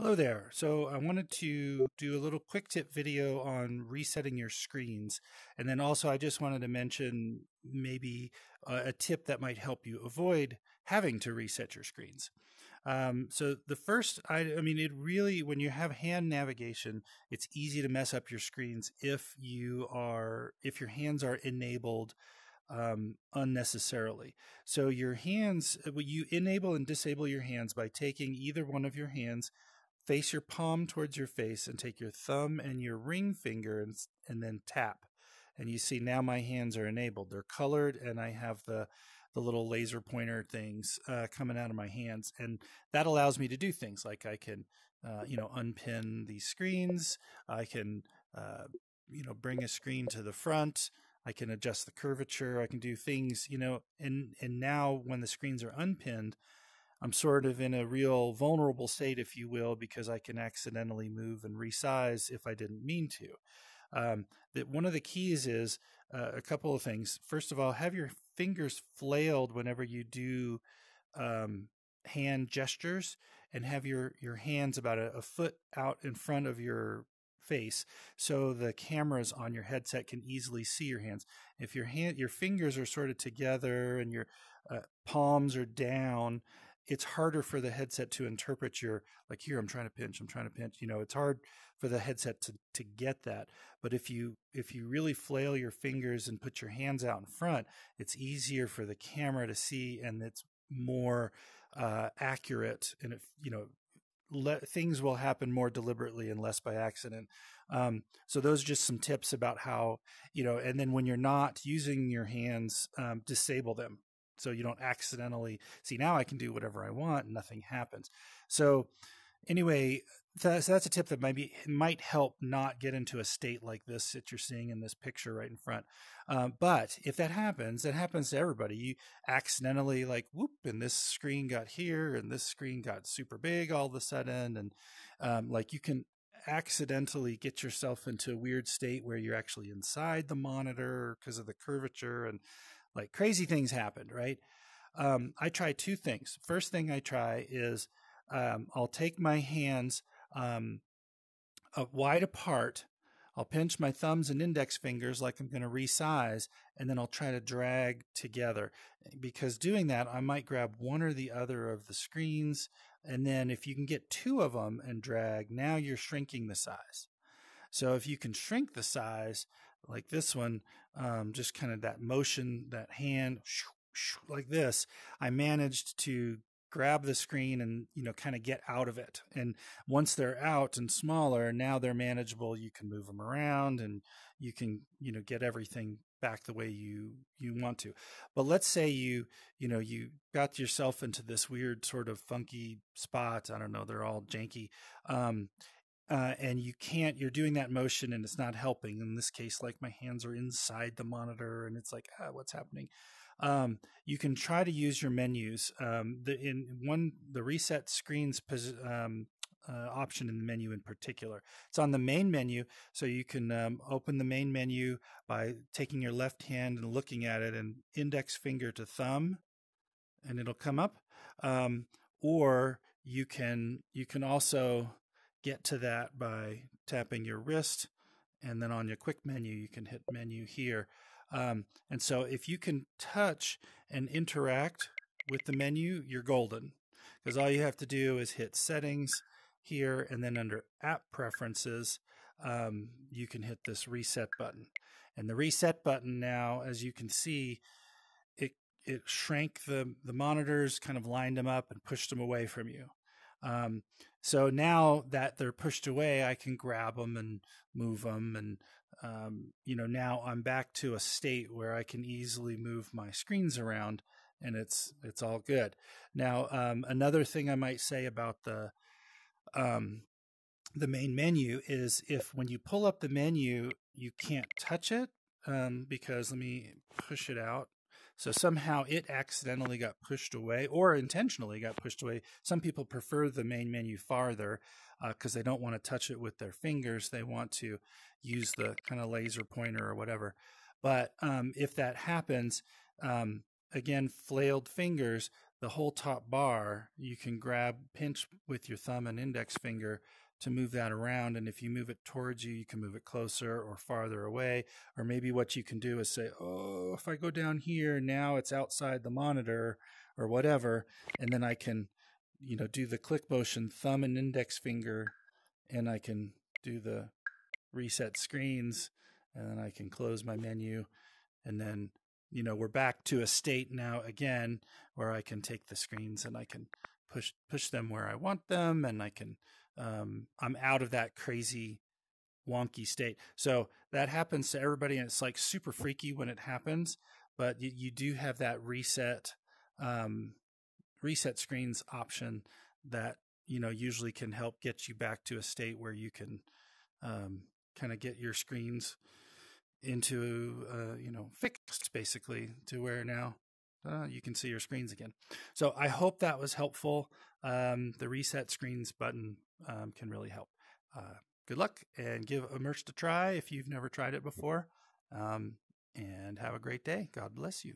Hello there. So I wanted to do a little quick tip video on resetting your screens. And then also I just wanted to mention maybe uh, a tip that might help you avoid having to reset your screens. Um, so the first, I, I mean, it really, when you have hand navigation, it's easy to mess up your screens if you are, if your hands are enabled um, unnecessarily. So your hands, you enable and disable your hands by taking either one of your hands Face your palm towards your face and take your thumb and your ring finger and, and then tap. And you see now my hands are enabled. They're colored and I have the the little laser pointer things uh, coming out of my hands, and that allows me to do things like I can, uh, you know, unpin these screens. I can, uh, you know, bring a screen to the front. I can adjust the curvature. I can do things, you know, and and now when the screens are unpinned, I'm sort of in a real vulnerable state, if you will, because I can accidentally move and resize if I didn't mean to. Um, that one of the keys is uh, a couple of things. First of all, have your fingers flailed whenever you do um, hand gestures, and have your your hands about a, a foot out in front of your face so the cameras on your headset can easily see your hands if your hand your fingers are sort of together and your uh, palms are down it's harder for the headset to interpret your like here i'm trying to pinch i'm trying to pinch you know it's hard for the headset to to get that but if you if you really flail your fingers and put your hands out in front it's easier for the camera to see and it's more uh, accurate and if you know le- things will happen more deliberately and less by accident um, so those are just some tips about how you know and then when you're not using your hands um, disable them so you don't accidentally see now I can do whatever I want and nothing happens. So anyway, that's, that's a tip that might might help not get into a state like this that you're seeing in this picture right in front. Um, but if that happens, it happens to everybody. You accidentally like whoop, and this screen got here, and this screen got super big all of a sudden, and um, like you can accidentally get yourself into a weird state where you're actually inside the monitor because of the curvature and like crazy things happened, right? Um, I try two things. First thing I try is um, I'll take my hands um, uh, wide apart. I'll pinch my thumbs and index fingers like I'm going to resize, and then I'll try to drag together. Because doing that, I might grab one or the other of the screens, and then if you can get two of them and drag, now you're shrinking the size. So if you can shrink the size, like this one, um, just kind of that motion, that hand like this, I managed to grab the screen and you know kind of get out of it. And once they're out and smaller now they're manageable you can move them around and you can you know get everything back the way you you want to. But let's say you you know you got yourself into this weird sort of funky spot i don't know they're all janky um, uh, and you can't you're doing that motion and it's not helping. In this case like my hands are inside the monitor and it's like ah, what's happening? Um, you can try to use your menus um, the in one the reset screens um, uh, option in the menu in particular. It's on the main menu so you can um, open the main menu by taking your left hand and looking at it and index finger to thumb and it'll come up. Um, or you can you can also get to that by tapping your wrist. And then on your quick menu, you can hit menu here. Um, and so if you can touch and interact with the menu, you're golden. Because all you have to do is hit settings here, and then under app preferences, um, you can hit this reset button. And the reset button now, as you can see, it it shrank the the monitors, kind of lined them up, and pushed them away from you. Um, so now that they're pushed away, I can grab them and move them. And, um, you know, now I'm back to a state where I can easily move my screens around and it's, it's all good. Now, um, another thing I might say about the, um, the main menu is if when you pull up the menu, you can't touch it um, because let me push it out. So somehow it accidentally got pushed away or intentionally got pushed away. Some people prefer the main menu farther because uh, they don't want to touch it with their fingers. They want to use the kind of laser pointer or whatever. But um, if that happens, um, again, flailed fingers, the whole top bar, you can grab, pinch with your thumb and index finger to move that around. And if you move it towards you, you can move it closer or farther away. Or maybe what you can do is say, oh, if I go down here, now it's outside the monitor or whatever. And then I can, you know, do the click motion, thumb and index finger, and I can do the reset screens. And then I can close my menu. And then, you know, we're back to a state now again where I can take the screens and I can push push them where I want them and I can um, I'm out of that crazy wonky state. So that happens to everybody, and it's like super freaky when it happens. But you, you do have that reset um, reset screens option that you know usually can help get you back to a state where you can um, kind of get your screens into uh, you know fixed basically to where now uh, you can see your screens again. So I hope that was helpful. Um, the reset screens button um, can really help. Uh, good luck and give Immersed a try if you've never tried it before. Um, and have a great day. God bless you.